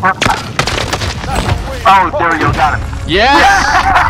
Oh, there you go, got him. Yes!